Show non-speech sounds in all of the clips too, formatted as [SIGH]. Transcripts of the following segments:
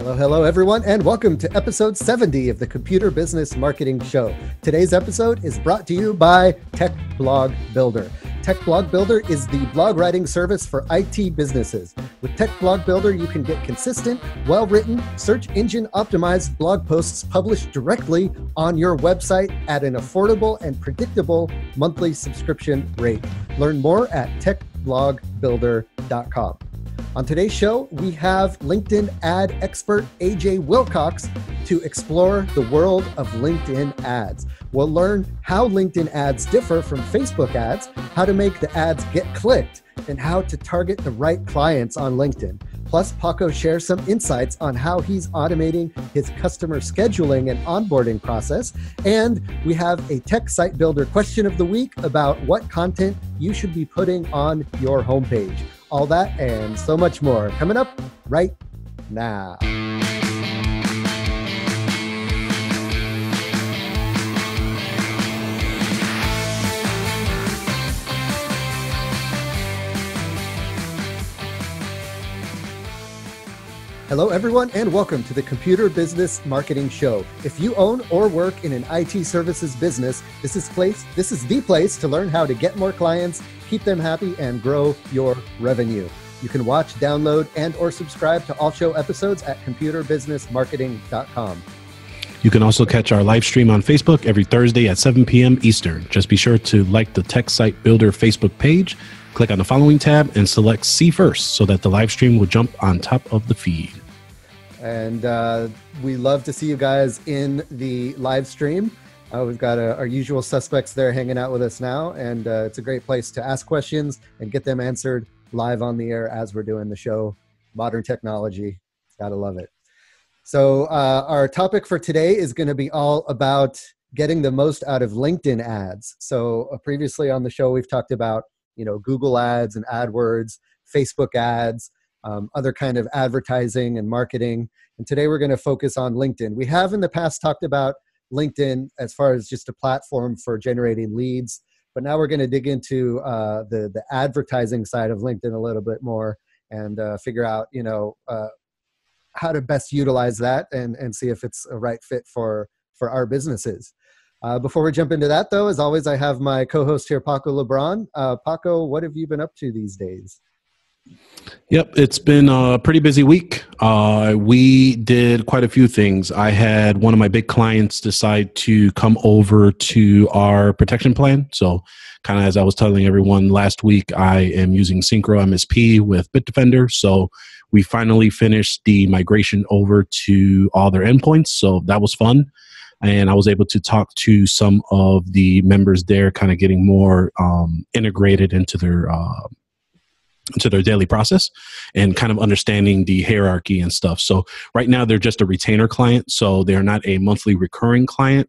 Hello, hello, everyone, and welcome to episode 70 of the Computer Business Marketing Show. Today's episode is brought to you by Tech Blog Builder. Tech Blog Builder is the blog writing service for IT businesses. With Tech Blog Builder, you can get consistent, well written, search engine optimized blog posts published directly on your website at an affordable and predictable monthly subscription rate. Learn more at techblogbuilder.com. On today's show, we have LinkedIn ad expert AJ Wilcox to explore the world of LinkedIn ads. We'll learn how LinkedIn ads differ from Facebook ads, how to make the ads get clicked, and how to target the right clients on LinkedIn. Plus, Paco shares some insights on how he's automating his customer scheduling and onboarding process. And we have a tech site builder question of the week about what content you should be putting on your homepage all that and so much more coming up right now. Hello, everyone, and welcome to the Computer Business Marketing Show. If you own or work in an IT services business, this is place. This is the place to learn how to get more clients, keep them happy, and grow your revenue. You can watch, download, and or subscribe to all show episodes at computerbusinessmarketing.com. You can also catch our live stream on Facebook every Thursday at 7 p.m. Eastern. Just be sure to like the Tech Site Builder Facebook page, click on the following tab, and select See First so that the live stream will jump on top of the feed. And uh, we love to see you guys in the live stream. Uh, we've got uh, our usual suspects there hanging out with us now, and uh, it's a great place to ask questions and get them answered live on the air as we're doing the show. Modern technology, gotta love it. So, uh, our topic for today is going to be all about getting the most out of LinkedIn ads. So, uh, previously on the show, we've talked about you know Google ads and AdWords, Facebook ads, um, other kind of advertising and marketing. And today we're going to focus on LinkedIn. We have in the past talked about LinkedIn as far as just a platform for generating leads, but now we're going to dig into uh, the the advertising side of LinkedIn a little bit more and uh, figure out you know uh, how to best utilize that and and see if it's a right fit for for our businesses. Uh, before we jump into that, though, as always, I have my co-host here, Paco LeBron. Uh, Paco, what have you been up to these days? Yep, it's been a pretty busy week. Uh, we did quite a few things. I had one of my big clients decide to come over to our protection plan. So, kind of as I was telling everyone last week, I am using Syncro MSP with Bitdefender. So, we finally finished the migration over to all their endpoints. So, that was fun. And I was able to talk to some of the members there, kind of getting more um, integrated into their uh, to their daily process and kind of understanding the hierarchy and stuff. So right now they're just a retainer client, so they're not a monthly recurring client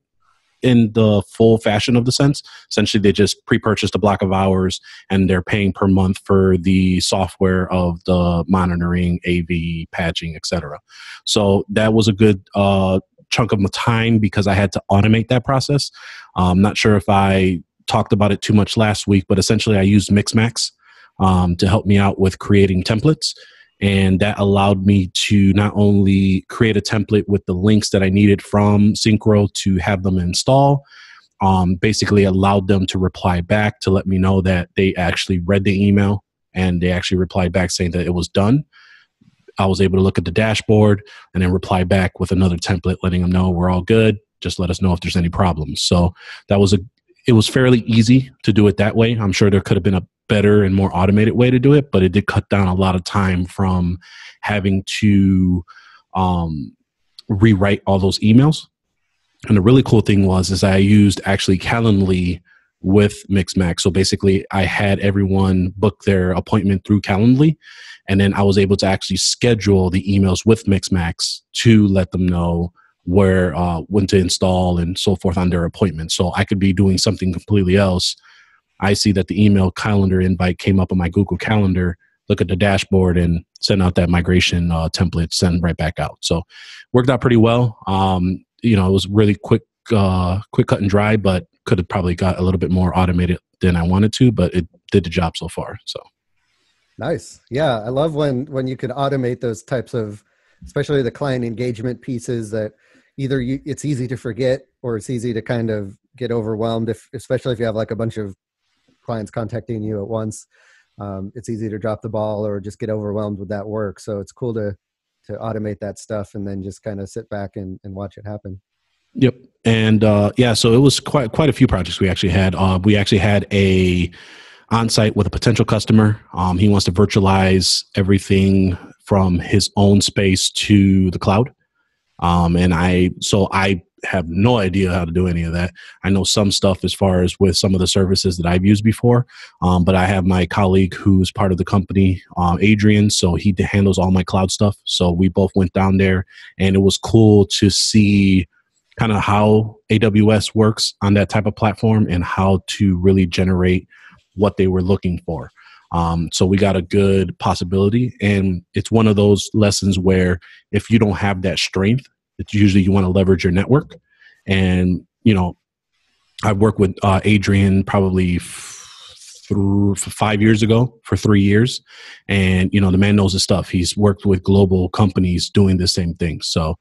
in the full fashion of the sense. Essentially, they just pre-purchased a block of hours and they're paying per month for the software of the monitoring, AV, patching, etc. So that was a good uh, chunk of my time because I had to automate that process. I'm not sure if I talked about it too much last week, but essentially I used Mixmax um, to help me out with creating templates. And that allowed me to not only create a template with the links that I needed from Syncro to have them install, um, basically allowed them to reply back to let me know that they actually read the email and they actually replied back saying that it was done. I was able to look at the dashboard and then reply back with another template letting them know we're all good. Just let us know if there's any problems. So that was a it was fairly easy to do it that way. I'm sure there could have been a better and more automated way to do it, but it did cut down a lot of time from having to um, rewrite all those emails. And the really cool thing was is I used actually Calendly with Mixmax. So basically, I had everyone book their appointment through Calendly, and then I was able to actually schedule the emails with Mixmax to let them know where uh, when to install and so forth on their appointment. So I could be doing something completely else I see that the email calendar invite came up on my Google Calendar, look at the dashboard and send out that migration uh, template, send right back out. So worked out pretty well. Um, you know, it was really quick, uh, quick cut and dry, but could have probably got a little bit more automated than I wanted to, but it did the job so far. So nice. Yeah. I love when, when you can automate those types of especially the client engagement pieces that either you, it's easy to forget or it's easy to kind of get overwhelmed if especially if you have like a bunch of clients contacting you at once um, it's easy to drop the ball or just get overwhelmed with that work so it's cool to to automate that stuff and then just kind of sit back and, and watch it happen Yep. And uh, yeah, so it was quite quite a few projects we actually had. Uh, we actually had a on site with a potential customer. Um, he wants to virtualize everything from his own space to the cloud. Um, and I so I have no idea how to do any of that. I know some stuff as far as with some of the services that I've used before, um, but I have my colleague who's part of the company, um, Adrian. So he handles all my cloud stuff. So we both went down there, and it was cool to see kind of how AWS works on that type of platform and how to really generate what they were looking for. Um, so we got a good possibility, and it's one of those lessons where if you don't have that strength, usually you want to leverage your network. And you know, I worked with uh, Adrian probably f- five years ago for three years, and you know the man knows his stuff. He's worked with global companies doing the same thing. So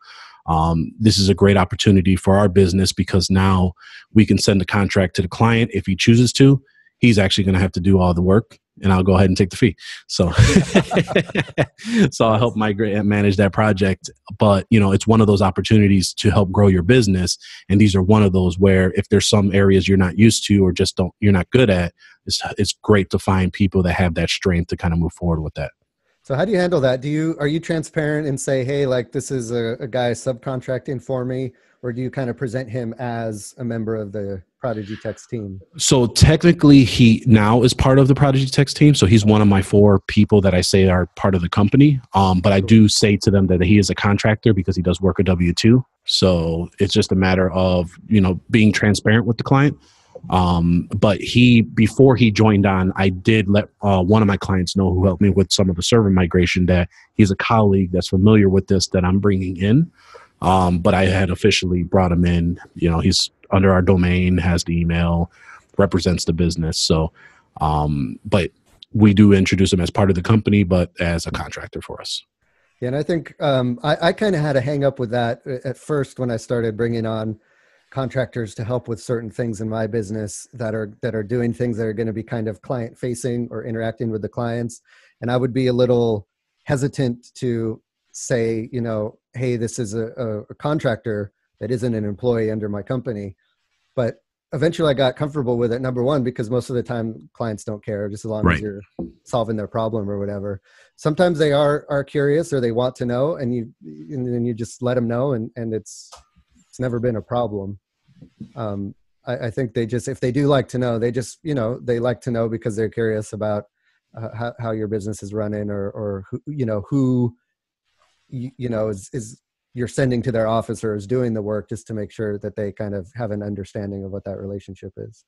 um, this is a great opportunity for our business because now we can send the contract to the client if he chooses to. He's actually going to have to do all the work, and I'll go ahead and take the fee. So, [LAUGHS] so I'll help migrate manage that project. But you know, it's one of those opportunities to help grow your business, and these are one of those where if there's some areas you're not used to or just don't you're not good at, it's it's great to find people that have that strength to kind of move forward with that. So how do you handle that? Do you are you transparent and say, hey, like this is a, a guy subcontracting for me, or do you kind of present him as a member of the Prodigy Techs team? So technically, he now is part of the Prodigy Techs team. So he's one of my four people that I say are part of the company. Um, but I do say to them that he is a contractor because he does work a W two. So it's just a matter of you know being transparent with the client. Um, but he, before he joined on, I did let uh, one of my clients know who helped me with some of the server migration that he's a colleague that's familiar with this that I'm bringing in. Um, but I had officially brought him in. You know, he's under our domain, has the email, represents the business. So, um, but we do introduce him as part of the company, but as a contractor for us. Yeah, and I think um, I, I kind of had a hang up with that at first when I started bringing on contractors to help with certain things in my business that are that are doing things that are going to be kind of client facing or interacting with the clients and i would be a little hesitant to say you know hey this is a, a, contractor that isn't an employee under my company but eventually i got comfortable with it number one because most of the time clients don't care just as long right. as you're solving their problem or whatever sometimes they are are curious or they want to know and you and then you just let them know and and it's it's never been a problem. Um, I, I, think they just, if they do like to know, they just, you know, they like to know because they're curious about uh, how, how your business is running or, or who, you know, who, you, you know, is, is you're sending to their office or is doing the work just to make sure that they kind of have an understanding of what that relationship is.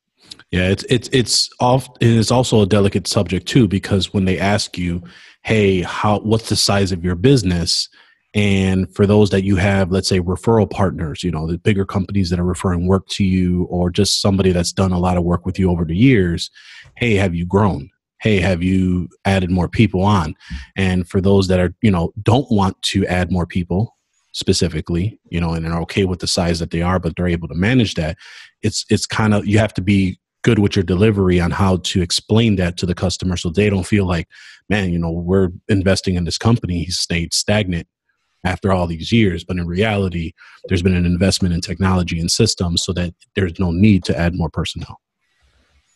Yeah, it's it's it's off. It's also a delicate subject too because when they ask you, "Hey, how what's the size of your business?" And for those that you have, let's say referral partners, you know, the bigger companies that are referring work to you, or just somebody that's done a lot of work with you over the years, hey, have you grown? Hey, have you added more people on? And for those that are, you know, don't want to add more people specifically, you know, and are okay with the size that they are, but they're able to manage that, it's it's kind of you have to be good with your delivery on how to explain that to the customer so they don't feel like, man, you know, we're investing in this company, he's stayed stagnant after all these years. But in reality, there's been an investment in technology and systems so that there's no need to add more personnel.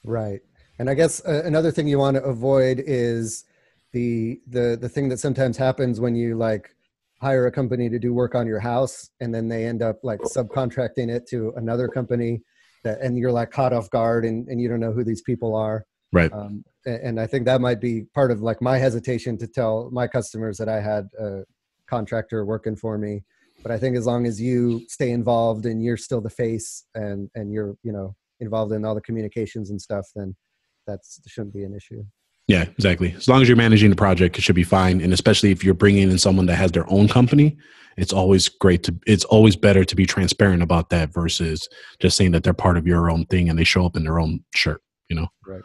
Right. And I guess uh, another thing you want to avoid is the the the thing that sometimes happens when you like hire a company to do work on your house and then they end up like subcontracting it to another company that and you're like caught off guard and, and you don't know who these people are. Right. Um, and i think that might be part of like my hesitation to tell my customers that i had a contractor working for me. But i think as long as you stay involved and you're still the face and and you're you know involved in all the communications and stuff then that's shouldn't be an issue. Yeah exactly. As long as you're managing the project it should be fine. And especially if you're bringing in someone that has their own company it's always great to it's always better to be transparent about that versus just saying that they're part of your own thing and they show up in their own shirt you know? Right.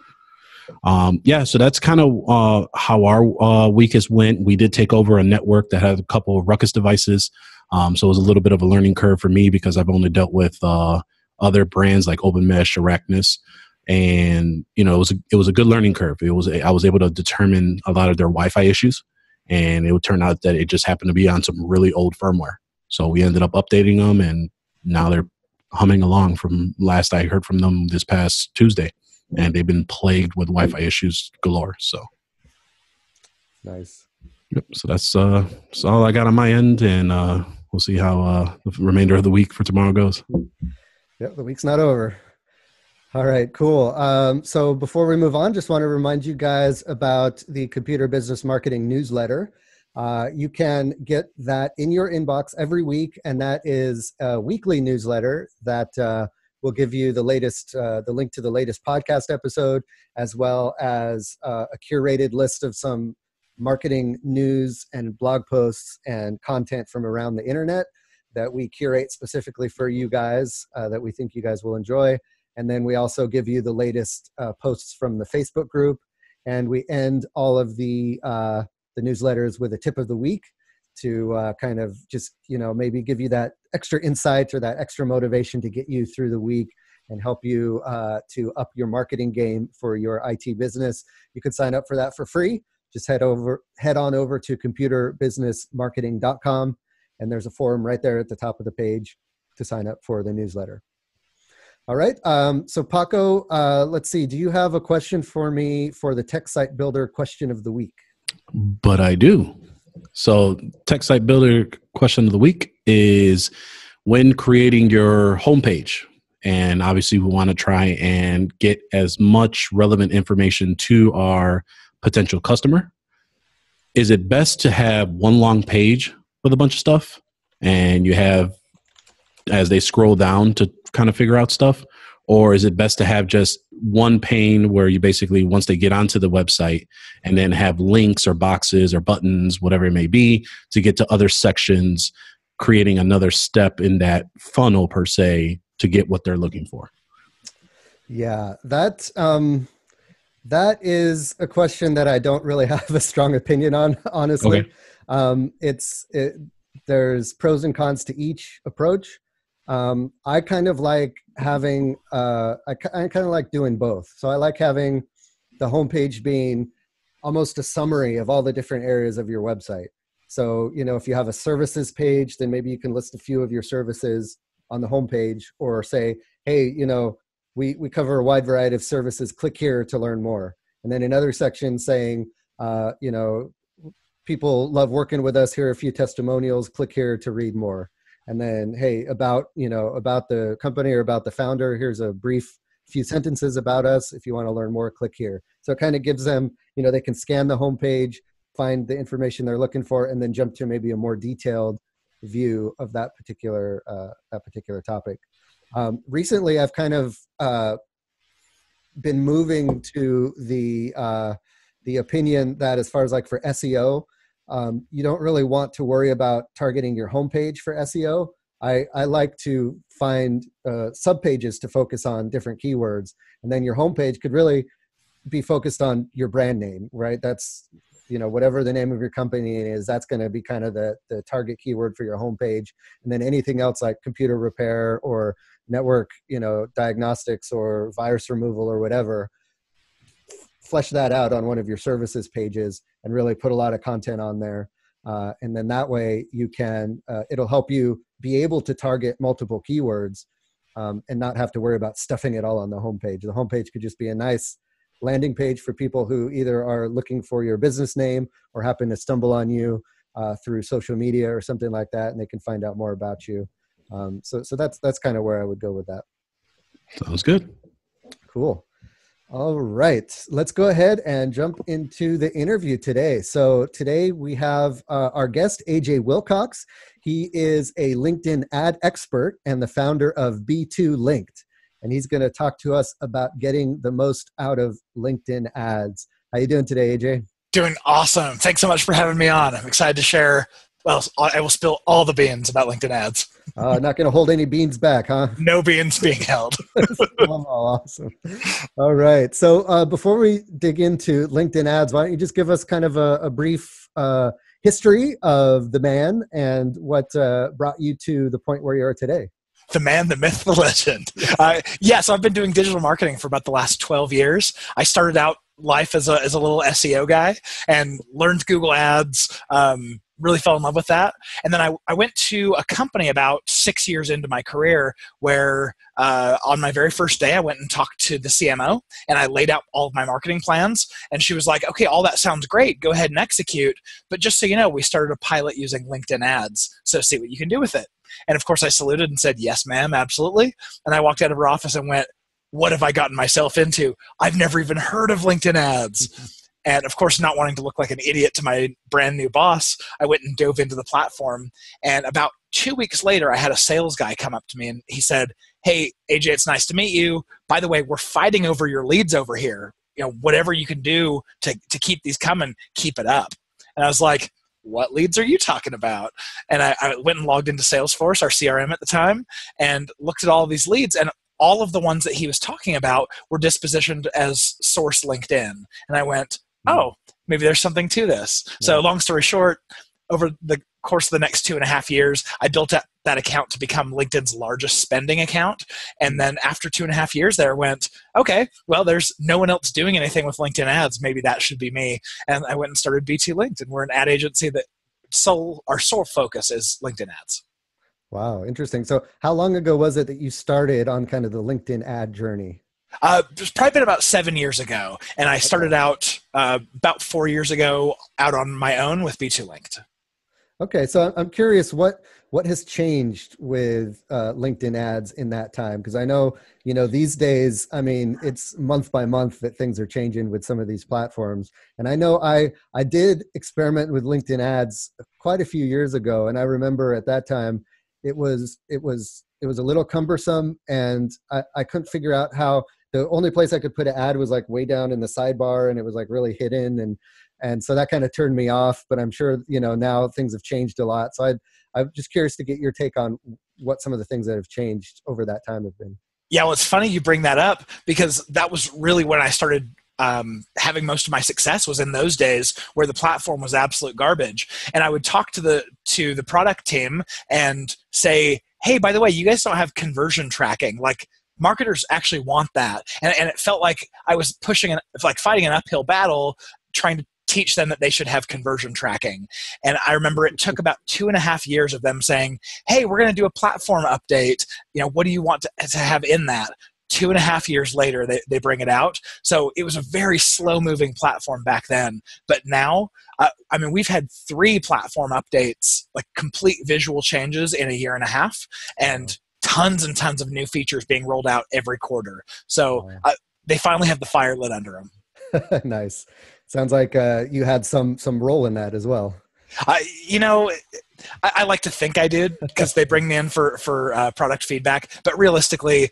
Um, yeah, so that's kind of uh, how our uh, week has went. We did take over a network that had a couple of Ruckus devices, um, so it was a little bit of a learning curve for me because I've only dealt with uh, other brands like OpenMesh, Arachnus, and you know it was a, it was a good learning curve. It was I was able to determine a lot of their Wi-Fi issues, and it would turn out that it just happened to be on some really old firmware. So we ended up updating them, and now they're humming along. From last I heard from them this past Tuesday, and they've been plagued with Wi-Fi issues galore. So nice. Yep. So that's uh that's all I got on my end, and uh, we'll see how uh, the remainder of the week for tomorrow goes. Yep, the week's not over. All right, cool. Um, so before we move on, just want to remind you guys about the Computer Business Marketing newsletter. Uh, you can get that in your inbox every week, and that is a weekly newsletter that uh, will give you the latest, uh, the link to the latest podcast episode, as well as uh, a curated list of some marketing news and blog posts and content from around the internet that we curate specifically for you guys uh, that we think you guys will enjoy. And then we also give you the latest uh, posts from the Facebook group. And we end all of the, uh, the newsletters with a tip of the week to uh, kind of just, you know, maybe give you that extra insight or that extra motivation to get you through the week and help you uh, to up your marketing game for your IT business. You can sign up for that for free. Just head over, head on over to computerbusinessmarketing.com and there's a form right there at the top of the page to sign up for the newsletter. All right. Um, so Paco, uh, let's see. Do you have a question for me for the Tech Site Builder question of the week? But I do. So Tech Site Builder question of the week is when creating your homepage. And obviously, we want to try and get as much relevant information to our potential customer. Is it best to have one long page with a bunch of stuff and you have as they scroll down to kind of figure out stuff? Or is it best to have just one pane where you basically once they get onto the website and then have links or boxes or buttons whatever it may be to get to other sections creating another step in that funnel per se to get what they're looking for? Yeah that um that is a question that i don't really [LAUGHS] have a strong opinion on honestly. Okay. Um, it's it, there's pros and cons to each approach. Um, I kind of like having uh, I, I kind of like doing both. So I like having the homepage being almost a summary of all the different areas of your website. So you know if you have a services page, then maybe you can list a few of your services on the homepage, or say, hey, you know we we cover a wide variety of services. Click here to learn more. And then another section saying, uh, you know, people love working with us here are a few testimonials click here to read more and then hey about you know about the company or about the founder here's a brief few sentences about us. If you want to learn more click here. So it kind of gives them you know they can scan the homepage find the information they're looking for and then jump to maybe a more detailed view of that particular uh, that particular topic. Um, recently i've kind of uh, been moving to the uh, the opinion that as far as like for SEO, um, you don't really want to worry about targeting your homepage for SEO. I, I like to find uh, sub pages to focus on different keywords, and then your homepage could really be focused on your brand name, right? That's you know whatever the name of your company is, that's going to be kind of the the target keyword for your homepage, and then anything else like computer repair or network, you know, diagnostics or virus removal or whatever flesh that out on one of your services pages and really put a lot of content on there. Uh, and then that way you can, uh, it'll help you be able to target multiple keywords um, and not have to worry about stuffing it all on the homepage. The homepage could just be a nice landing page for people who either are looking for your business name or happen to stumble on you uh, through social media or something like that, and they can find out more about you. Um, so, so that's that's kind of where I would go with that. Sounds good. Cool. All right, let's go ahead and jump into the interview today. So, today we have uh, our guest, AJ Wilcox. He is a LinkedIn ad expert and the founder of B2Linked. And he's going to talk to us about getting the most out of LinkedIn ads. How you doing today, AJ? Doing awesome. Thanks so much for having me on. I'm excited to share. Well, I will spill all the beans about LinkedIn ads. Uh, not going to hold any beans back, huh? No beans being held. [LAUGHS] oh, awesome. All right. So uh, before we dig into LinkedIn ads, why don't you just give us kind of a, a brief uh, history of the man and what uh, brought you to the point where you are today? the man, the myth, the legend. Uh, yeah, so I've been doing digital marketing for about the last 12 years. I started out life as a, as a little SEO guy and learned Google Ads, um, really fell in love with that. And then I, I went to a company about six years into my career where uh, on my very first day, I went and talked to the CMO and I laid out all of my marketing plans. And she was like, okay, all that sounds great. Go ahead and execute. But just so you know, we started a pilot using LinkedIn ads. So see what you can do with it. And of course, I saluted and said, yes, ma'am, absolutely. And I walked out of her office and went, what have I gotten myself into? I've never even heard of LinkedIn ads. [LAUGHS] And of course, not wanting to look like an idiot to my brand new boss, I went and dove into the platform. And about two weeks later, I had a sales guy come up to me and he said, Hey, AJ, it's nice to meet you. By the way, we're fighting over your leads over here. You know, whatever you can do to, to keep these coming, keep it up. And I was like, what leads are you talking about? And I, I, went and logged into Salesforce, our CRM at the time, and looked at all these leads. And all of the ones that he was talking about were dispositioned as source LinkedIn. And I went. Hmm. oh, maybe there's something to this. Yeah. So, long story short, over the course of the next two and a half years, I built up that account to become LinkedIn's largest spending account. And then after two and a half years there, went, okay, well, there's no one else doing anything with LinkedIn ads. Maybe that should be me. And I went and started B2Linked. and we're an ad agency that sole our sole focus is LinkedIn ads. Wow, interesting. So, how long ago was it that you started on kind of the LinkedIn ad journey? Uh, it's probably been about seven years ago, and I started out uh, about four years ago out on my own with B2Linked. Okay, so I'm curious what what has changed with uh, LinkedIn ads in that time because I know you know these days. I mean, it's month by month that things are changing with some of these platforms, and I know I I did experiment with LinkedIn ads quite a few years ago, and I remember at that time it was it was it was a little cumbersome, and I, I couldn't figure out how the only place I could put an ad was like way down in the sidebar and it was like really hidden and and so that kind of turned me off but I'm sure you know now things have changed a lot so i I'm just curious to get your take on what some of the things that have changed over that time have been. Yeah well it's funny you bring that up because that was really when I started um, having most of my success was in those days where the platform was absolute garbage and i would talk to the to the product team and say hey by the way you guys don't have conversion tracking like marketers actually want that. And, and it felt like i was pushing an, like fighting an uphill battle trying to teach them that they should have conversion tracking. And i remember it took about two and a half years of them saying hey we're going to do a platform update. You know what do you want to, to have in that? Two and a half years later they, they bring it out. So it was a very slow moving platform back then. But now uh, i mean we've had three platform updates like complete visual changes in a year and a half. And tons and tons of new features being rolled out every quarter. So uh, they finally have the fire lit under them. [LAUGHS] nice. Sounds like uh, you had some some role in that as well. I, you know, I, I, like to think I did because they bring me in for for uh, product feedback. But realistically,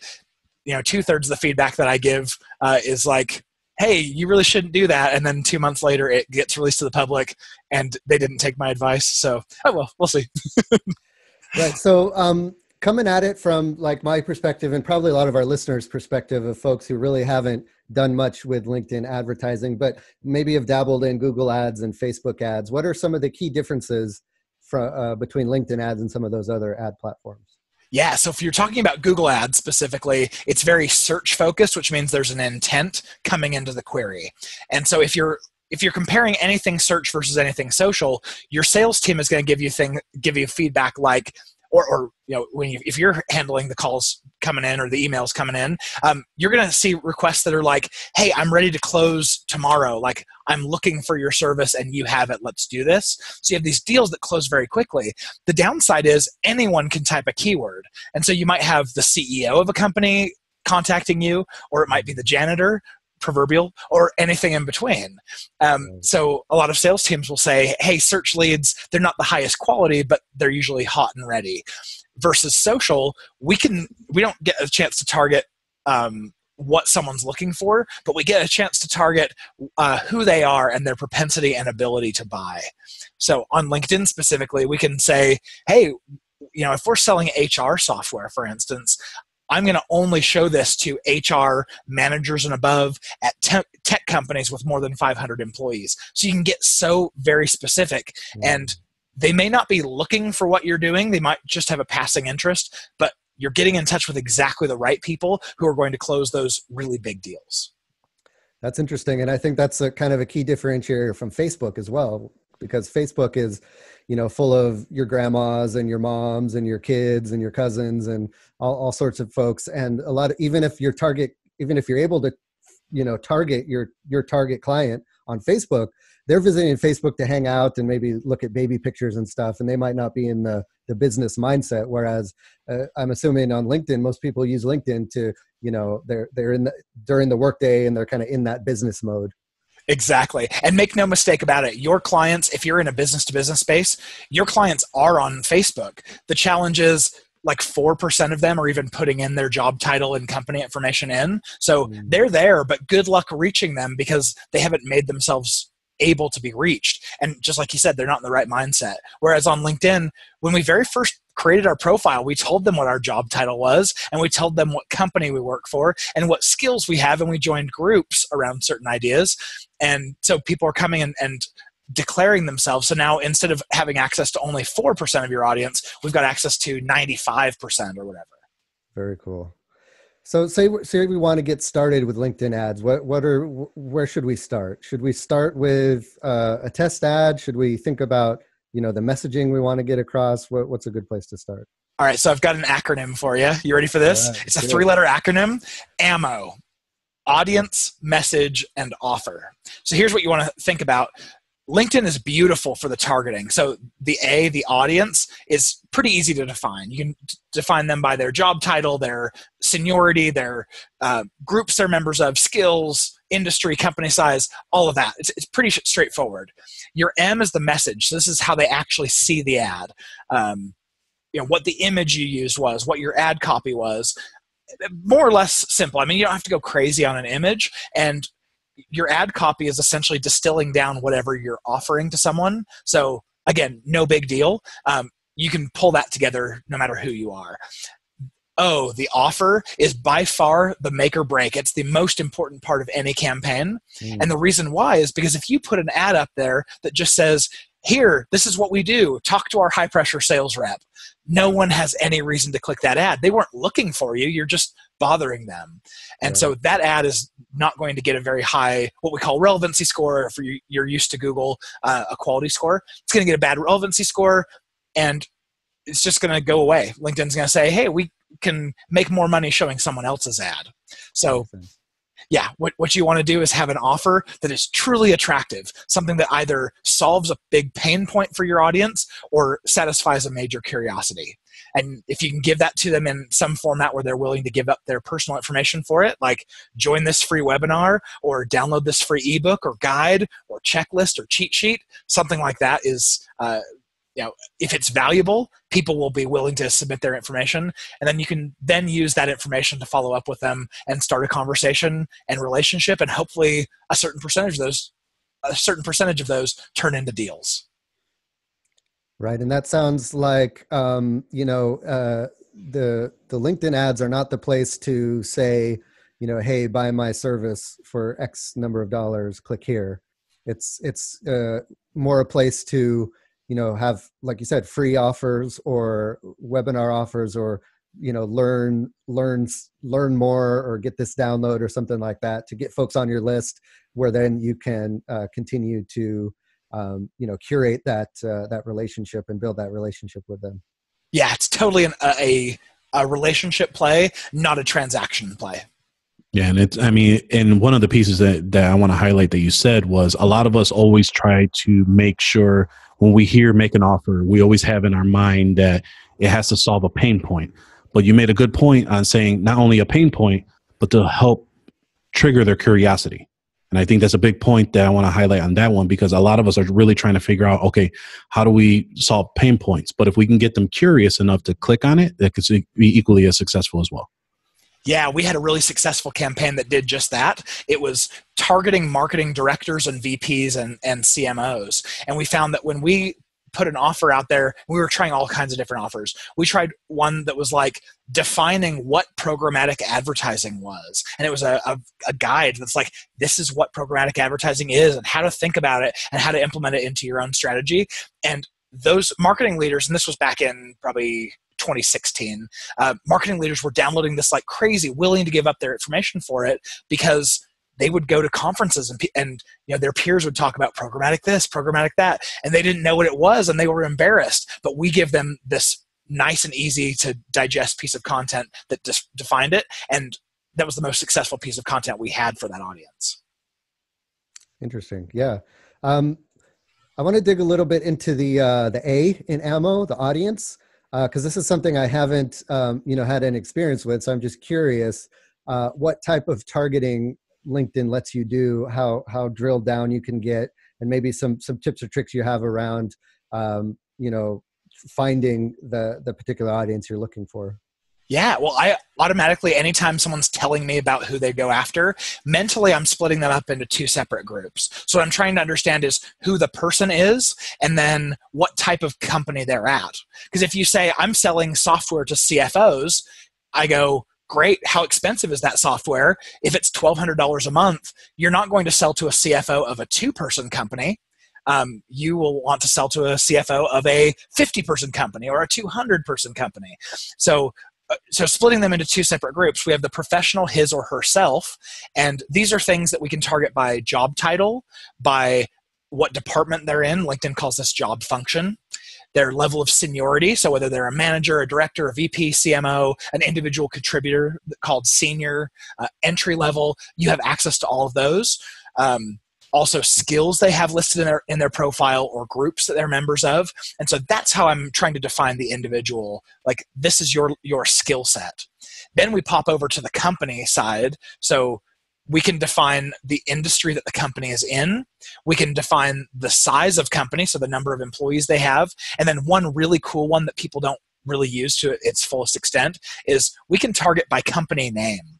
you know, two thirds of the feedback that I give uh, is like, "Hey, you really shouldn't do that," and then two months later, it gets released to the public, and they didn't take my advice. So, oh well, we'll see. [LAUGHS] right. So, um, coming at it from like my perspective and probably a lot of our listeners perspective of folks who really haven't done much with linkedin advertising but maybe have dabbled in google ads and facebook ads what are some of the key differences for, uh, between linkedin ads and some of those other ad platforms yeah, so if you're talking about Google Ads specifically, it's very search focused, which means there's an intent coming into the query. And so if you're if you're comparing anything search versus anything social, your sales team is going to give you thing give you feedback like or, or you know when you if you're handling the calls coming in or the emails coming in um, you're going to see requests that are like hey i'm ready to close tomorrow. Like i'm looking for your service and you have it. Let's do this. So you have these deals that close very quickly. The downside is anyone can type a keyword. And so you might have the ceo of a company contacting you or it might be the janitor proverbial or anything in between. Um, so a lot of sales teams will say, hey, search leads, they're not the highest quality, but they're usually hot and ready. Versus social, we can we don't get a chance to target um, what someone's looking for, but we get a chance to target uh, who they are and their propensity and ability to buy. So on LinkedIn specifically, we can say, hey, you know if we're selling hr software for instance i'm going to only show this to hr managers and above at te- tech companies with more than 500 employees. So you can get so very specific Mm-hmm. and they may not be looking for what you're doing. They might just have a passing interest but you're getting in touch with exactly the right people who are going to close those really big deals. That's interesting, and I think that's a kind of a key differentiator from Facebook as well, because Facebook is, you know, full of your grandmas and your moms and your kids and your cousins and all, all sorts of folks, and a lot of even if your target, even if you're able to, you know, target your your target client on Facebook, they're visiting Facebook to hang out and maybe look at baby pictures and stuff, and they might not be in the the business mindset. Whereas uh, I'm assuming on LinkedIn, most people use LinkedIn to you know they're they're in the during the workday and they're kind of in that business mode Exactly. And make no mistake about it, your clients, if you're in a business to business space, your clients are on Facebook. The challenge is like 4% of them are even putting in their job title and company information in. So Mm. they're there, but good luck reaching them because they haven't made themselves able to be reached. And just like you said, they're not in the right mindset. Whereas on LinkedIn, when we very first created our profile, we told them what our job title was and we told them what company we work for and what skills we have, and we joined groups around certain ideas. And so people are coming and, and declaring themselves. So now instead of having access to only 4% of your audience, we've got access to 95% or whatever. very cool so say say we want to get started with linkedin ads what what are where should we start should we start with uh, a test ad should we think about you know the messaging we want to get across what, what's a good place to start All right, so I've got an acronym for you. You ready for this? Right, it's a three letter acronym AMO audience, message, and offer. So here's what you want to think about. LinkedIn is beautiful for the targeting. So the A, the audience, is pretty easy to define. You can define them by their job title, their seniority, their uh, groups they're members of, skills, industry, company size, all of that. It's, it's pretty straightforward. Your M is the message. So this is how they actually see the ad. Um, you know what the image you used was, what your ad copy was. More or less simple. I mean, you don't have to go crazy on an image, and your ad copy is essentially distilling down whatever you're offering to someone. So again, no big deal. Um, you can pull that together no matter who you are. Oh, the offer is by far the make or break. It's the most important part of any campaign. Mm. And the reason why is because if you put an ad up there that just says, here, this is what we do, talk to our high pressure sales rep, no one has any reason to click that ad. They weren't looking for you, you're just bothering them. And Right. so that ad is not going to get a very high, what we call relevancy score. If you- you're used to Google, uh, a quality score, it's going to get a bad relevancy score and it's just going to go away. LinkedIn's going to say, hey, we can make more money showing someone else's ad. So yeah, what, what you want to do is have an offer that is truly attractive, something that either solves a big pain point for your audience or satisfies a major curiosity. And if you can give that to them in some format where they're willing to give up their personal information for it, like join this free webinar or download this free ebook or guide or checklist or cheat sheet, something like that is, uh, you know, if it's valuable, people will be willing to submit their information, and then you can then use that information to follow up with them and start a conversation and relationship, and hopefully a certain percentage of those, a certain percentage of those turn into deals. Right, and that sounds like um, you know uh, the the LinkedIn ads are not the place to say, you know, hey, buy my service for X number of dollars. Click here. It's it's uh, more a place to you know have like you said free offers or webinar offers or you know learn learn learn more or get this download or something like that to get folks on your list where then you can uh, continue to um, you know curate that uh, that relationship and build that relationship with them Yeah, it's totally an, a a relationship play, not a transaction play. Yeah, and it's I mean, and one of the pieces that that I want to highlight that you said was a lot of us always try to make sure when we hear make an offer, we always have in our mind that it has to solve a pain point. But you made a good point on saying not only a pain point, but to help trigger their curiosity. And I think that's a big point that I want to highlight on that one because a lot of us are really trying to figure out, okay, how do we solve pain points? But if we can get them curious enough to click on it, that could be equally as successful as well. Yeah, we had a really successful campaign that did just that. It was targeting marketing directors and VPs and, and CMOs. And we found that when we put an offer out there. We were trying all kinds of different offers. We tried one that was like defining what programmatic advertising was. And it was a, a, a, guide that's like, this is what programmatic advertising is and how to think about it and how to implement it into your own strategy. And those marketing leaders, and this was back in probably 2016, uh, marketing leaders were downloading this like crazy, willing to give up their information for it because they would go to conferences and, and you know their peers would talk about programmatic this programmatic that and they didn't know what it was and they were embarrassed. But we give them this nice and easy to digest piece of content that just defined it and that was the most successful piece of content we had for that audience. Interesting. Yeah. Um, i want to dig a little bit into the uh, the a in ammo the audience because uh, this is something i haven't um, you know had an experience with so i'm just curious uh, what type of targeting LinkedIn lets you do, how how drilled down you can get, and maybe some some tips or tricks you have around, um, you know, finding the the particular audience you're looking for. Yeah, well, I automatically, anytime someone's telling me about who they go after, mentally I'm splitting them up into two separate groups. So what I'm trying to understand is who the person is and then what type of company they're at. Because if you say, I'm selling software to CFOs, I go, great how expensive is that software if it's $1200 a month you're not going to sell to a cfo of a two person company um, you will want to sell to a cfo of a 50 person company or a 200 person company so so splitting them into two separate groups we have the professional his or herself and these are things that we can target by job title by what department they're in linkedin calls this job function their level of seniority. So whether they're a manager, a director, a VP, CMO, an individual contributor called senior, uh, entry level, you have access to all of those. Um, also skills they have listed in their in their profile or groups that they're members of and so that's how i'm trying to define the individual like this is your your skill set then we pop over to the company side so we can define the industry that the company is in. We can define the size of company, so the number of employees they have. And then one really cool one that people don't really use to its fullest extent is we can target by company name.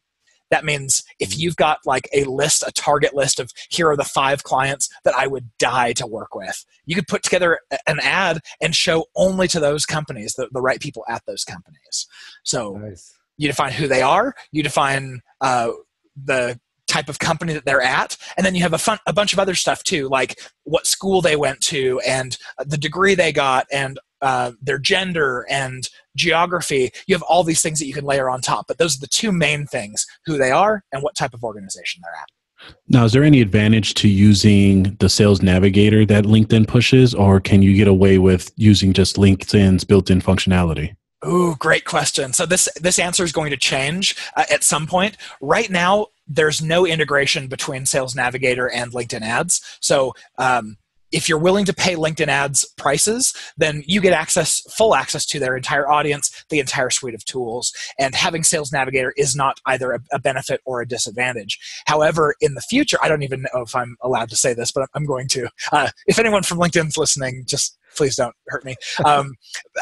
That means if you've got like a list, a target list of here are the five clients that I would die to work with, you could put together an ad and show only to those companies, the, the right people at those companies. So nice. you define who they are, you define uh, the type of company that they're at and then you have a fun a bunch of other stuff too like what school they went to and the degree they got and uh, their gender and geography you have all these things that you can layer on top but those are the two main things who they are and what type of organization they're at now is there any advantage to using the sales navigator that linkedin pushes or can you get away with using just linkedin's built-in functionality Ooh, great question. So this this answer is going to change uh, at some point. Right now, there's no integration between Sales Navigator and LinkedIn Ads. So um, if you're willing to pay LinkedIn ads prices, then you get access, full access to their entire audience, the entire suite of tools. And having Sales Navigator is not either a, a, benefit or a disadvantage. However, in the future, I don't even know if I'm allowed to say this, but I'm going to. Uh, if anyone from LinkedIn's listening, just please don't hurt me. Um,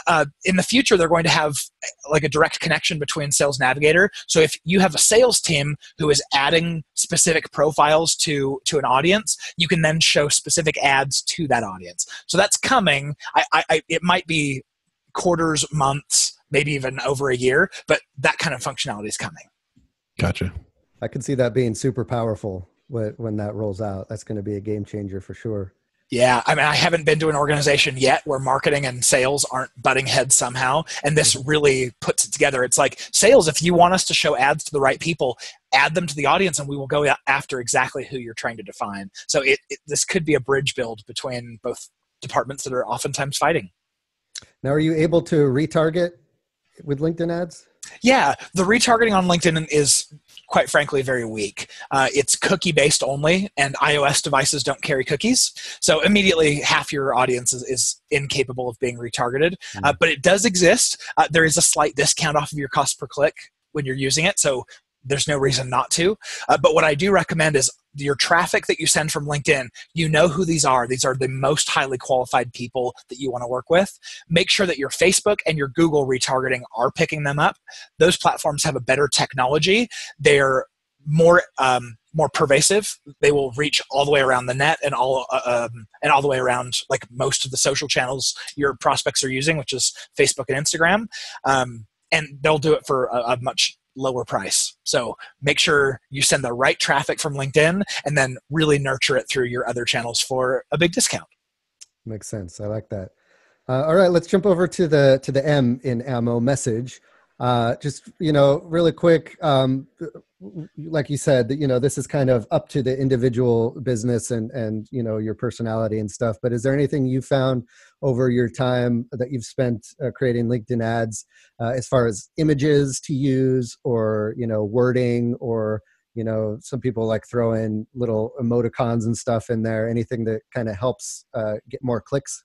uh, in the future, they're going to have like a direct connection between Sales Navigator. So if you have a sales team who is adding specific profiles to to an audience, you can then show specific ads to that audience. So that's coming. I, I it might be quarters, months, maybe even over a year, but that kind of functionality is coming. Gotcha. I can see that being super powerful when, when that rolls out. That's going to be a game changer for sure. Yeah, I mean, I haven't been to an organization yet where marketing and sales aren't butting heads somehow, and this mm-hmm. really puts it together. It's like sales. If you want us to show ads to the right people, add them to the audience, and we will go after exactly who you're trying to define. So it, it this could be a bridge build between both departments that are oftentimes fighting. Now, are you able to retarget with LinkedIn ads? Yeah, the retargeting on LinkedIn is quite frankly very weak. Uh, it's cookie based only, and iOS devices don't carry cookies. So immediately half your audience is, is incapable of being retargeted. Mm-hmm. Uh, but it does exist. Uh, there is a slight discount off of your cost per click when you're using it. So there's no reason not to. Uh, but what I do recommend is your traffic that you send from LinkedIn, you know who these are. These are the most highly qualified people that you want to work with. Make sure that your Facebook and your Google retargeting are picking them up. Those platforms have a better technology. They're more um, more pervasive. They will reach all the way around the net and all uh, um, and all the way around like most of the social channels your prospects are using, which is Facebook and Instagram. Um, and they'll do it for a, a much lower price. So make sure you send the right traffic from LinkedIn and then really nurture it through your other channels for a big discount. Makes sense. I like that. Uh, all right, let's jump over to the to the M in ammo message. Uh, just you know, really quick. Um, like you said, that you know, this is kind of up to the individual business and and you know your personality and stuff. But is there anything you found over your time that you've spent uh, creating LinkedIn ads, uh, as far as images to use, or you know, wording, or you know, some people like throw in little emoticons and stuff in there. Anything that kind of helps uh, get more clicks.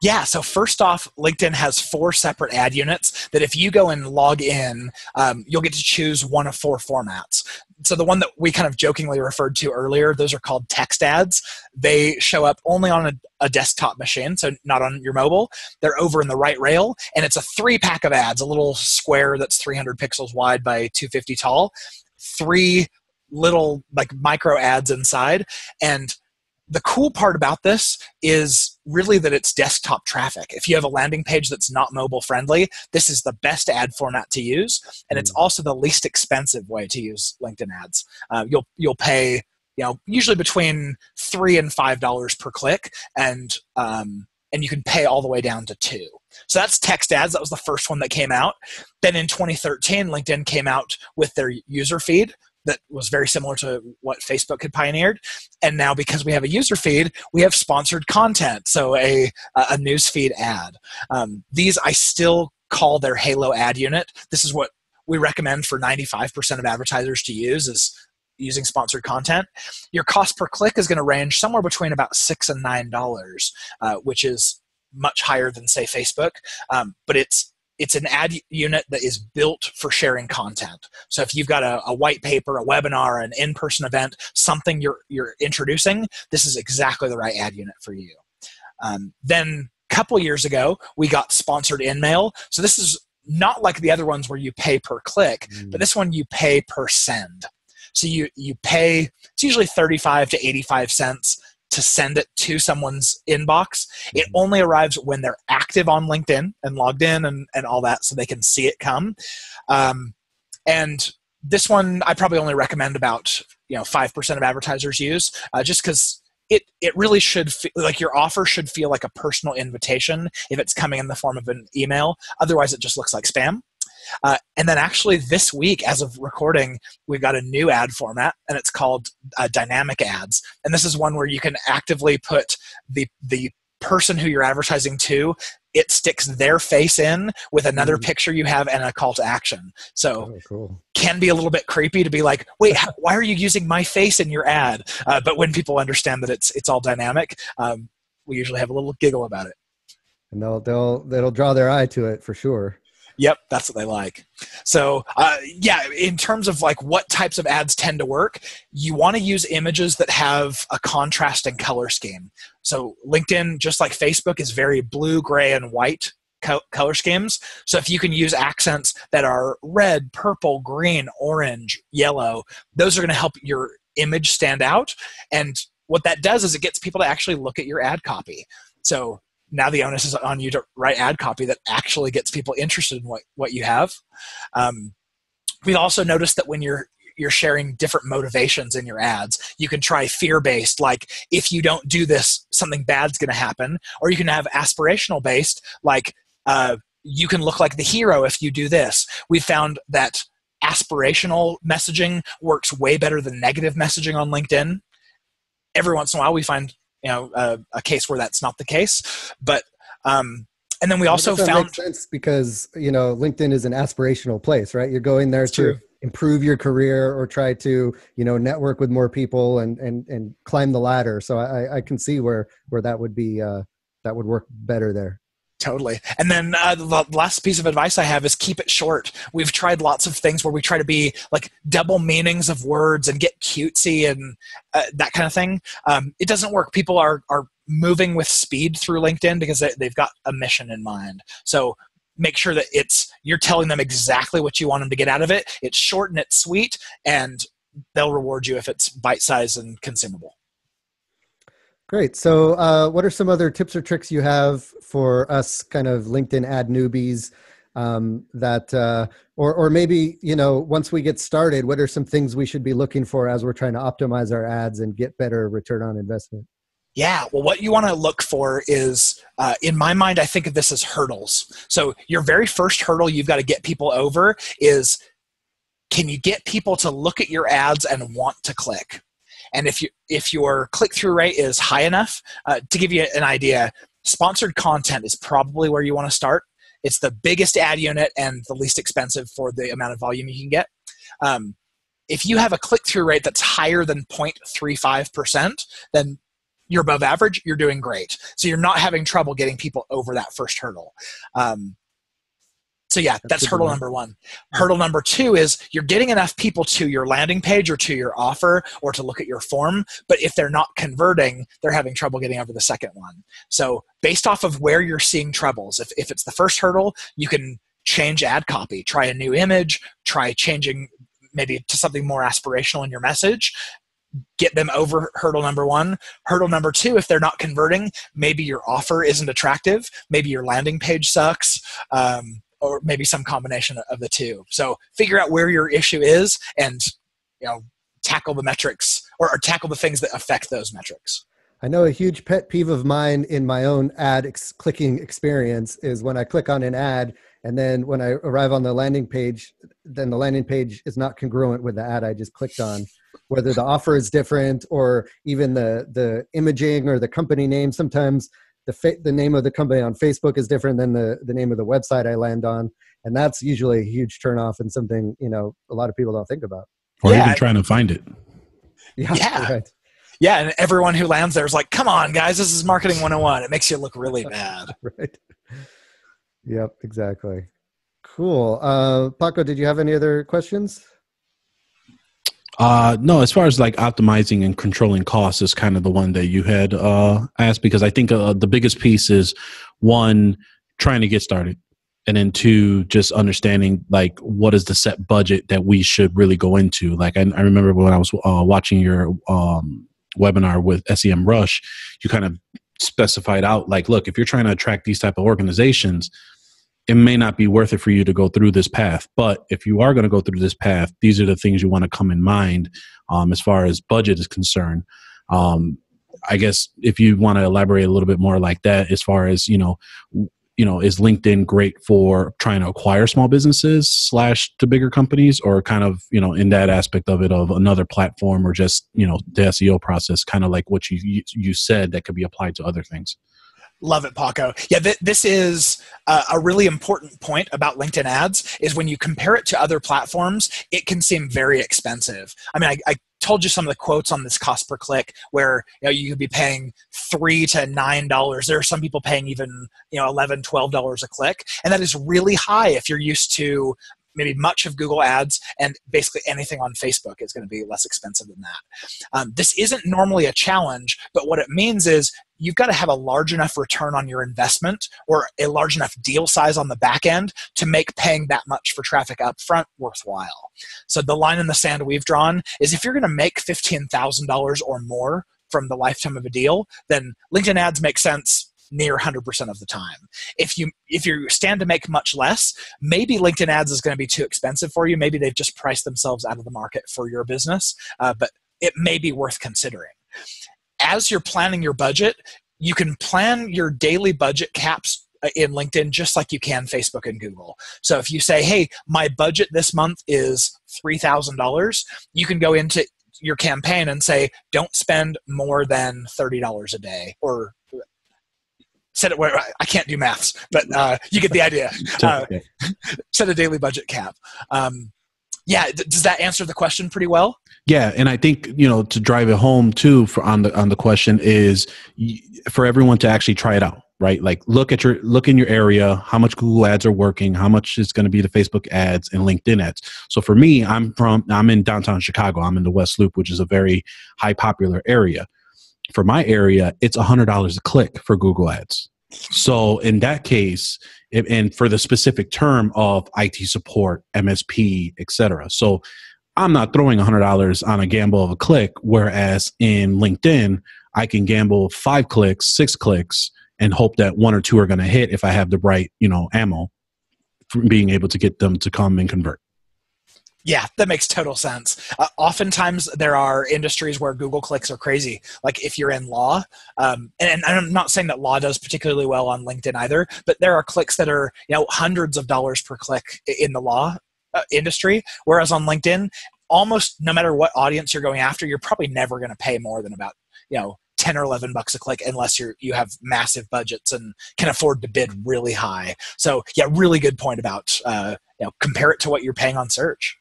Yeah, so first off, LinkedIn has four separate ad units that if you go and log in, um, you'll get to choose one of four formats. So the one that we kind of jokingly referred to earlier, those are called text ads. They show up only on a, a desktop machine, so not on your mobile. They're over in the right rail, and it's a three pack of ads, a little square that's 300 pixels wide by 250 tall, three little like micro ads inside, and the cool part about this is really that it's desktop traffic. If you have a landing page that's not mobile friendly, this is the best ad format to use, and it's mm. also the least expensive way to use LinkedIn ads. Uh, you'll you'll pay you know usually between three and five dollars per click, and um, and you can pay all the way down to two. So that's text ads. That was the first one that came out. Then in 2013, LinkedIn came out with their user feed, that was very similar to what Facebook had pioneered. And now, because we have a user feed, we have sponsored content, so a a news feed ad. Um, these I still call their Halo ad unit. This is what we recommend for 95% of advertisers to use is using sponsored content. Your cost per click is going to range somewhere between about six and nine dollars, uh, which is much higher than say Facebook, um, but it's it's an ad unit that is built for sharing content. So if you've got a, a white paper, a webinar, an in-person event, something you're you're introducing, this is exactly the right ad unit for you. Um, then a couple years ago, we got sponsored InMail. So this is not like the other ones where you pay per click, mm. but this one you pay per send. So you you pay it's usually 35 to 85 cents to send it to someone's inbox. It mm-hmm. only arrives when they're active on LinkedIn and logged in and, and all that so they can see it come. Um, and this one I probably only recommend about you know 5% of advertisers use uh, just because it, it really should feel like your offer should feel like a personal invitation if it's coming in the form of an email. Otherwise, it just looks like spam. Uh, and then actually this week, as of recording, we've got a new ad format, and it's called uh, dynamic ads. And this is one where you can actively put the the person who you're advertising to it sticks their face in with another mm. picture you have and a call to action so oh, cool. can be a little bit creepy to be like wait how, why are you using my face in your ad uh, but when people understand that it's it's all dynamic um, we usually have a little giggle about it and they'll they'll they'll draw their eye to it for sure Yep, that's what they like. So, uh, yeah, in terms of like what types of ads tend to work, you want to use images that have a contrasting color scheme. So, LinkedIn, just like Facebook, is very blue, gray, and white co- color schemes. So, if you can use accents that are red, purple, green, orange, yellow, those are going to help your image stand out. And what that does is it gets people to actually look at your ad copy. So now the onus is on you to write ad copy that actually gets people interested in what, what you have. Um, we've also noticed that when you're you're sharing different motivations in your ads. You can try fear based, like if you don't do this, something bad's going to happen, or you can have aspirational based, like uh, you can look like the hero if you do this. We found that aspirational messaging works way better than negative messaging on LinkedIn. Every once in a while, we find you know a, a case where that's not the case. But um and then we also found sense because you know linkedin is an aspirational place right? You're going there to true. improve your career or try to you know network with more people and and and climb the ladder. So i i can see where where that would be uh that would work better there Totally. And then uh, the last piece of advice I have is keep it short. We've tried lots of things where we try to be like double meanings of words and get cutesy and uh, that kind of thing. Um, it doesn't work. People are are moving with speed through LinkedIn because they, they've got a mission in mind. So make sure that it's you're telling them exactly what you want them to get out of it. It's short and it's sweet, and they'll reward you if it's bite sized and consumable. Great. So, uh, what are some other tips or tricks you have for us, kind of LinkedIn ad newbies? Um, that, uh, or or maybe you know, once we get started, what are some things we should be looking for as we're trying to optimize our ads and get better return on investment? Yeah, well, what you want to look for is, uh, in my mind, I think of this as hurdles. So, your very first hurdle you've got to get people over is can you get people to look at your ads and want to click? And if you if your click through rate is high enough, uh, to give you an idea, sponsored content is probably where you want to start. It's the biggest ad unit and the least expensive for the amount of volume you can get. Um, if you have a click through rate that's higher than 0.35%, then you're above average, you're doing great. So you're not having trouble getting people over that first hurdle. Um, so yeah, that's, that's hurdle number one. Hurdle number two is you're getting enough people to your landing page or to your offer or to look at your form, but if they're not converting, they're having trouble getting over the second one. So based off of where you're seeing troubles, if, if it's the first hurdle, you can change ad copy, try a new image, try changing maybe to something more aspirational in your message get them over hurdle number one. Hurdle number two, if they're not converting, maybe your offer isn't attractive, maybe your landing page sucks, um, or maybe some combination of the two. So figure out where your issue is and you know tackle the metrics or, or tackle the things that affect those metrics. I know a huge pet peeve of mine in my own ad ex- clicking experience is when I click on an ad and then when I arrive on the landing page, then the landing page is not congruent with the ad I just clicked on. Whether the offer is different or even the the imaging or the company name, sometimes the fa- the name of the company on Facebook is different than the the name of the website I land on, and that's usually a huge turnoff and something you know a lot of people don't think about. Or yeah. even trying to find it. [LAUGHS] Yeah, yeah. Right. Yeah, and everyone who lands there is like, "Come on, guys, this is marketing 101." It makes you look really [LAUGHS] bad. right. Yep, exactly. Cool. Uh, Paco, did you have any other questions? Uh, no, as far as like optimizing and controlling costs is kind of the one that you had uh, asked because I think uh, the biggest piece is one trying to get started, and then two just understanding like what is the set budget that we should really go into. Like I, I remember when I was uh, watching your um, webinar with SEMrush, you kind of specified out like, look, if you're trying to attract these type of organizations, it may not be worth it for you to go through this path. But if you are going to go through this path, these are the things you want to come in mind um, as far as budget is concerned. Um, I guess if you want to elaborate a little bit more like that, as far as you know, you know, is LinkedIn great for trying to acquire small businesses slash to bigger companies, or kind of you know in that aspect of it of another platform, or just you know the SEO process, kind of like what you you said that could be applied to other things. Love it, Paco. Yeah, th- this is uh, a really important point about LinkedIn ads is when you compare it to other platforms, it can seem very expensive. I mean, I, I told you some of the quotes on this cost per click where you know you could be paying three to nine dollars there are some people paying even you know 11 12 dollars a click and that is really high if you're used to maybe much of Google Ads, and basically anything on Facebook is going to be less expensive than that. Um, this isn't normally a challenge, but what it means is you've got to have a large enough return on your investment or a large enough deal size on the back end to make paying that much for traffic up front worthwhile. So the line in the sand we've drawn is if you're going to make $15,000 or more from the lifetime of a deal, then LinkedIn ads make sense near 100% of the time. If you if you stand to make much less, maybe LinkedIn ads is going to be too expensive for you. Maybe they've just priced themselves out of the market for your business, uh, but it may be worth considering. As you're planning your budget, you can plan your daily budget caps uh, in LinkedIn just like you can Facebook and Google. So if you say, "Hey, my budget this month is $3,000," you can go into your campaign and say, "Don't spend more than $30 a day or set it where I can't do maths, but uh, you get the idea. [LAUGHS] Uh, [LAUGHS] set a daily budget cap. Um, yeah, does that answer the question pretty well? Yeah, and I think you know to drive it home too for on the on the question is for everyone to actually try it out, right? Like look at your look in your area, how much Google ads are working, how much is going to be the Facebook ads and LinkedIn ads. So for me, I'm from I'm in downtown Chicago. I'm in the West Loop, which is a very high popular area for my area, it's $100 a click for Google Ads. So in that case, and for the specific term of IT support, MSP, etc. So I'm not throwing $100 on a gamble of a click. Whereas in LinkedIn, I can gamble five clicks, six clicks, and hope that one or two are going to hit if I have the right, you know, ammo being able to get them to come and convert. Yeah, that makes total sense. Uh, oftentimes, there are industries where Google clicks are crazy. Like if you're in law, um, and, and, I'm not saying that law does particularly well on LinkedIn either, but there are clicks that are you know hundreds of dollars per click in the law uh, industry, whereas on LinkedIn, almost no matter what audience you're going after, you're probably never going to pay more than about you know 10 or 11 bucks a click unless you're you have massive budgets and can afford to bid really high so yeah really good point about uh, you know compare it to what you're paying on search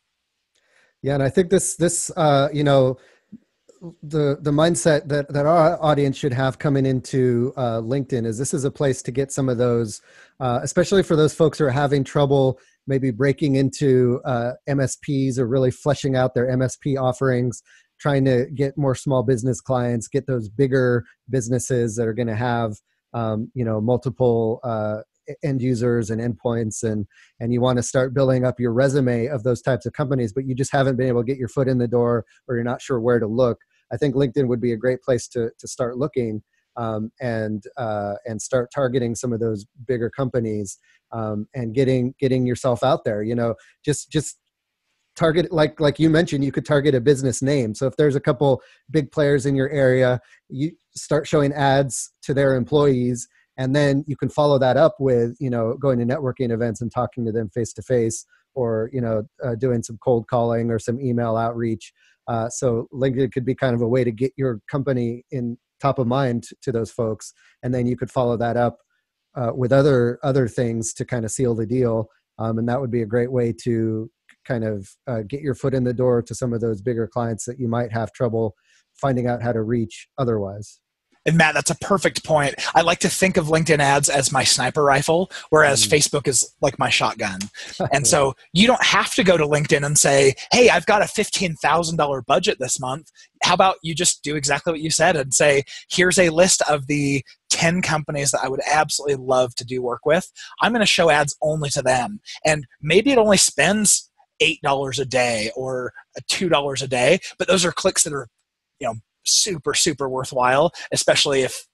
yeah, and I think this this uh, you know the the mindset that that our audience should have coming into uh, LinkedIn is this is a place to get some of those, uh, especially for those folks who are having trouble maybe breaking into uh, MSPs or really fleshing out their MSP offerings, trying to get more small business clients, get those bigger businesses that are going to have um, you know multiple uh, end users and endpoints and and you want to start building up your resume of those types of companies but you just haven't been able to get your foot in the door or you're not sure where to look i think linkedin would be a great place to to start looking um, and uh, and start targeting some of those bigger companies um, and getting getting yourself out there you know just just target like like you mentioned you could target a business name. So if there's a couple big players in your area you start showing ads to their employees and then you can follow that up with you know going to networking events and talking to them face to face or you know uh, doing some cold calling or some email outreach. Uh, so linkedin could be kind of a way to get your company in top of mind to those folks. And then you could follow that up uh, with other other things to kind of seal the deal. Um, and that would be a great way to kind of uh, get your foot in the door to some of those bigger clients that you might have trouble finding out how to reach otherwise and Matt, that's a perfect point. I like to think of LinkedIn ads as my sniper rifle, whereas mm. Facebook is like my shotgun. [LAUGHS] and so you don't have to go to LinkedIn and say, hey, I've got a $15,000 budget this month. How about you just do exactly what you said and say, here's a list of the 10 companies that I would absolutely love to do work with. I'm going to show ads only to them. And maybe it only spends $8 a day or $2 a day, but those are clicks that are you know super super worthwhile especially if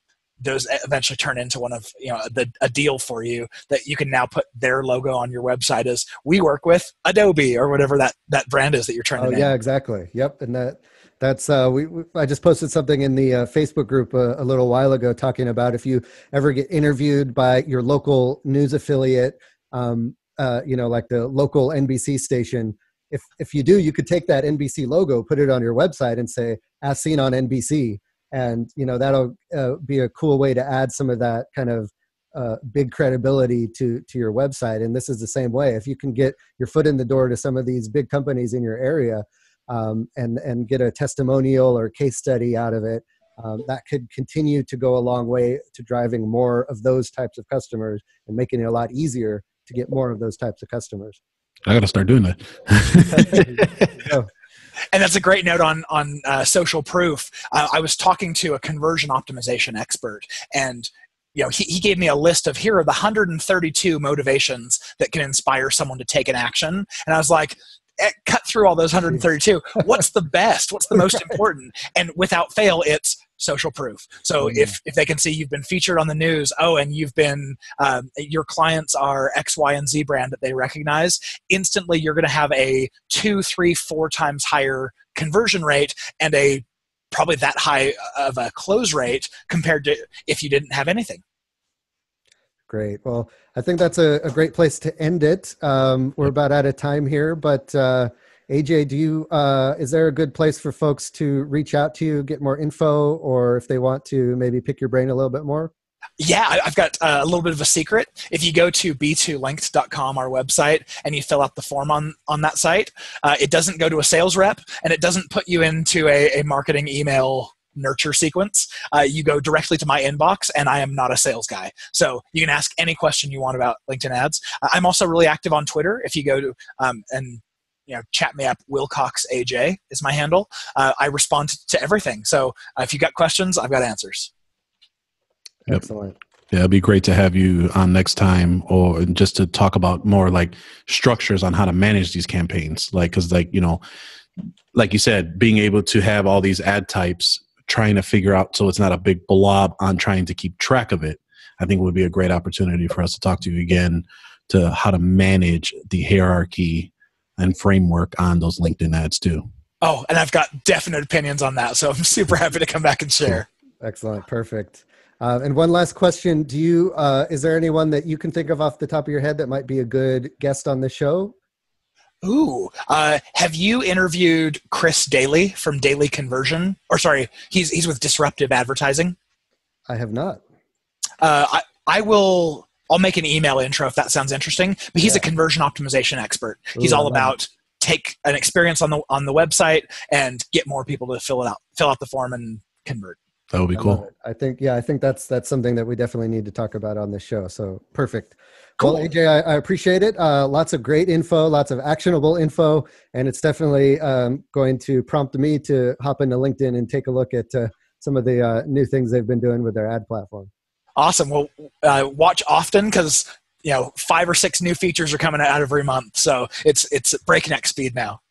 those eventually turn into one of you know the, a deal for you that you can now put their logo on your website as we work with adobe or whatever that that brand is that you're trying oh, to yeah exactly. Yep and that that's uh, we, we, I just posted something in the uh, Facebook group a, uh, a, little while ago talking about if you ever get interviewed by your local news affiliate, um, uh, you know, like the local NBC station, if if you do, you could take that NBC logo, put it on your website, and say "as seen on NBC," and you know that'll uh, be a cool way to add some of that kind of uh, big credibility to to your website. And this is the same way. If you can get your foot in the door to some of these big companies in your area, um, and and get a testimonial or case study out of it, um, that could continue to go a long way to driving more of those types of customers and making it a lot easier to get more of those types of customers. I got to start doing that. [LAUGHS] and that's a great note on on uh, social proof. Uh, I was talking to a conversion optimization expert, and you know he, he gave me a list of here are the 132 motivations that can inspire someone to take an action, and I was like. Eh, cut through all those 132 what's the best what's the most [LAUGHS] important and without fail it's social proof. So mm-hmm. if if they can see you've been featured on the news, oh, and you've been um, your clients are X, Y, and Z brand that they recognize, instantly you're going to have a two, three, four times higher conversion rate and a probably that high of a close rate compared to if you didn't have anything. Great. Well, I think that's a, a great place to end it. Um, we're about out of time here, but uh, AJ, do you uh, is there a good place for folks to reach out to you, get more info, or if they want to maybe pick your brain a little bit more? Yeah, I've got uh, a little bit of a secret. If you go to b2linked.com, our website, and you fill out the form on, on that site, uh, it doesn't go to a sales rep and it doesn't put you into a, a marketing email nurture sequence. Uh, you go directly to my inbox, and I am not a sales guy. So you can ask any question you want about LinkedIn ads. I'm also really active on Twitter. If you go to, um, and you know, chat me up. Wilcox AJ is my handle. Uh, I respond to everything. So uh, if you got questions, I've got answers. Yep. Excellent. Yeah, it'd be great to have you on next time, or just to talk about more like structures on how to manage these campaigns. Like, because like you know, like you said, being able to have all these ad types, trying to figure out so it's not a big blob on trying to keep track of it, I think would be a great opportunity for us to talk to you again to how to manage the hierarchy and framework on those LinkedIn ads too. Oh, and I've got definite opinions on that, so I'm super happy to come back and share. Excellent, perfect. Uh, and one last question: Do you uh, is there anyone that you can think of off the top of your head that might be a good guest on the show? Ooh, uh, have you interviewed Chris Dayley from Daily Conversion? Or sorry, he's he's with Disruptive Advertising. I have not. Uh, I I will. I'll make an email intro if that sounds interesting. But he's Yeah. a conversion optimization expert. He's Ooh, I all love about take an experience on the on the website and get more people to fill it out, fill out the form and convert. That would be I cool. it. I think yeah, I think that's that's something that we definitely need to talk about on this show. So perfect. Cool. Well, AJ, I, I appreciate it. Uh, lots of great info, lots of actionable info, and it's definitely um, going to prompt me to hop into LinkedIn and take a look at uh, some of the uh, new things they've been doing with their ad platform. Awesome. Well, uh, watch often because you know five or six new features are coming out every month, so it's it's breakneck speed now.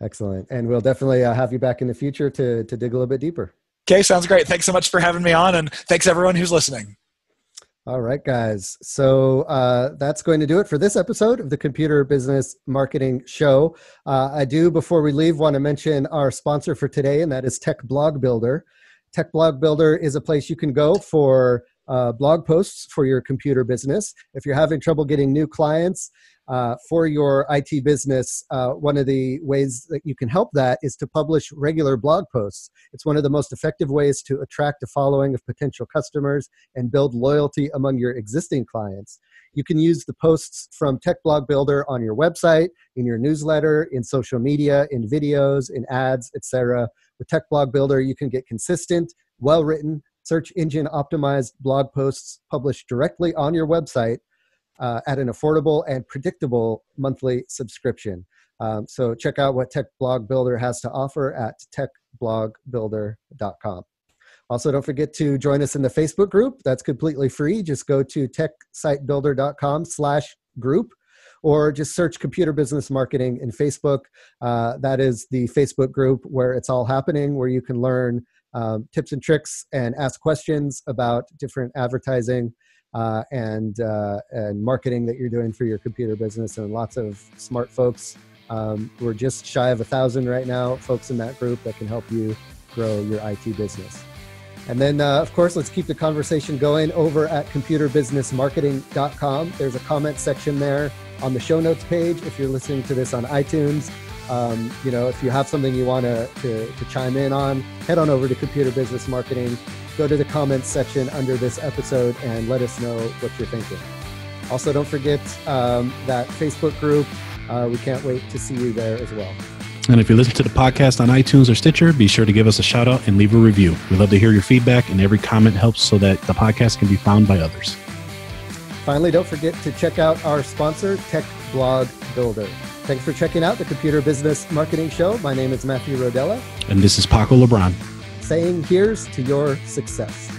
Excellent, and we'll definitely uh, have you back in the future to to dig a little bit deeper. Okay, sounds great. Thanks so much for having me on, and thanks everyone who's listening. All right, guys. So uh, that's going to do it for this episode of the Computer Business Marketing Show. Uh, I do, before we leave, want to mention our sponsor for today, and that is Tech Blog Builder. Tech Blog Builder is a place you can go for uh, blog posts for your computer business. If you're having trouble getting new clients uh, for your IT business, uh, one of the ways that you can help that is to publish regular blog posts. It's one of the most effective ways to attract a following of potential customers and build loyalty among your existing clients. You can use the posts from Tech Blog Builder on your website, in your newsletter, in social media, in videos, in ads, etc. With Tech Blog Builder, you can get consistent, well written, search engine optimized blog posts published directly on your website uh, at an affordable and predictable monthly subscription. Um, so check out what Tech Blog Builder has to offer at techblogbuilder.com. Also, don't forget to join us in the Facebook group. That's completely free. Just go to techsitebuilder.com slash group or just search computer business marketing in Facebook. Uh, that is the Facebook group where it's all happening, where you can learn um, tips and tricks and ask questions about different advertising uh, and uh, and marketing that you're doing for your computer business. And lots of smart folks. Um, we're just shy of a thousand right now, folks in that group that can help you grow your IT business. And then, uh, of course, let's keep the conversation going over at computerbusinessmarketing.com. There's a comment section there on the show notes page. If you're listening to this on iTunes, um, you know, if you have something you want to, to chime in on, head on over to Computer Business Marketing. Go to the comments section under this episode and let us know what you're thinking. Also, don't forget um, that Facebook group. Uh, we can't wait to see you there as well. And if you listen to the podcast on iTunes or Stitcher, be sure to give us a shout out and leave a review. We love to hear your feedback, and every comment helps so that the podcast can be found by others. Finally, don't forget to check out our sponsor, Tech Blog Builder. Thanks for checking out the Computer Business Marketing Show. My name is Matthew Rodella, And this is Paco LeBron. saying here's to your success.